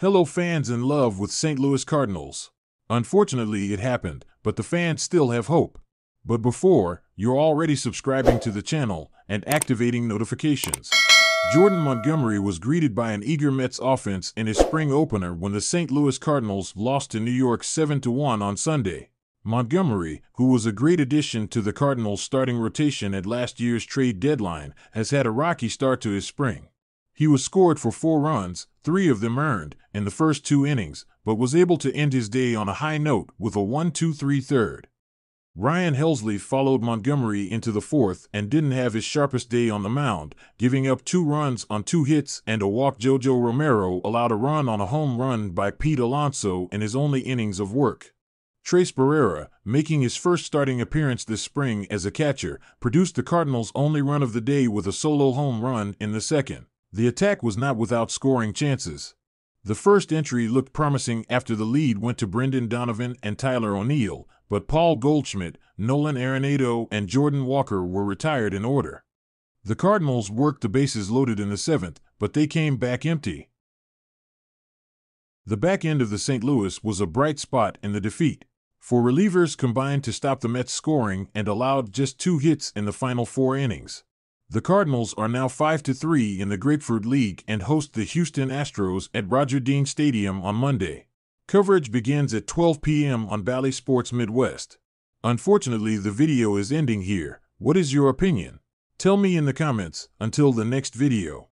Hello, fans in love with St. Louis Cardinals. Unfortunately, it happened, but the fans still have hope. But before, you're already subscribing to the channel and activating notifications. Jordan Montgomery was greeted by an eager Mets offense in his spring opener when the St. Louis Cardinals lost to New York 7 1 on Sunday. Montgomery, who was a great addition to the Cardinals' starting rotation at last year's trade deadline, has had a rocky start to his spring. He was scored for four runs, three of them earned, in the first two innings, but was able to end his day on a high note with a 1 2 3 third. Ryan Helsley followed Montgomery into the fourth and didn't have his sharpest day on the mound, giving up two runs on two hits and a walk. Jojo Romero allowed a run on a home run by Pete Alonso in his only innings of work. Tres Barrera, making his first starting appearance this spring as a catcher, produced the Cardinals' only run of the day with a solo home run in the second. The attack was not without scoring chances. The first entry looked promising after the lead went to Brendan Donovan and Tyler O'Neill, but Paul Goldschmidt, Nolan Arenado, and Jordan Walker were retired in order. The Cardinals worked the bases loaded in the seventh, but they came back empty. The back end of the St. Louis was a bright spot in the defeat. For relievers combined to stop the Mets scoring and allowed just two hits in the final four innings. The Cardinals are now 5 to 3 in the Grapefruit League and host the Houston Astros at Roger Dean Stadium on Monday. Coverage begins at 12 p.m. on Bally Sports Midwest. Unfortunately, the video is ending here. What is your opinion? Tell me in the comments. Until the next video.